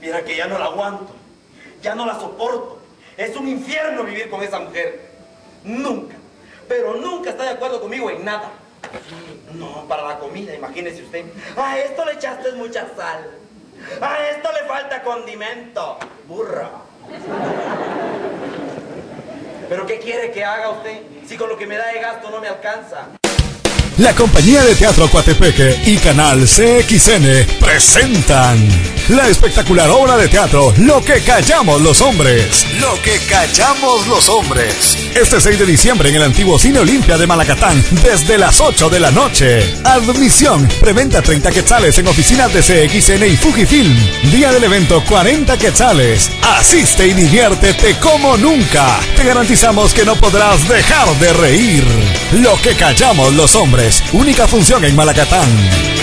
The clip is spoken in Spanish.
Mira que ya no la aguanto. Ya no la soporto. Es un infierno vivir con esa mujer. Nunca, pero nunca está de acuerdo conmigo en nada. No, para la comida, imagínese usted. A esto le echaste mucha sal. A esto le falta condimento. Burra. ¿Pero qué quiere que haga usted? Si con lo que me da de gasto no me alcanza. La compañía de teatro Coatepeque y Canal CXN presentan la espectacular obra de teatro Lo que callamos los hombres. Lo que callamos los hombres. Este 6 de diciembre en el antiguo Cine Olimpia de Malacatán desde las 8 de la noche. Admisión, preventa 30 quetzales en oficinas de CXN y Fujifilm. Día del evento 40 quetzales. Asiste y diviértete como nunca. Te garantizamos que no podrás dejar de reír. Lo que callamos los hombres. Única función en Malacatán.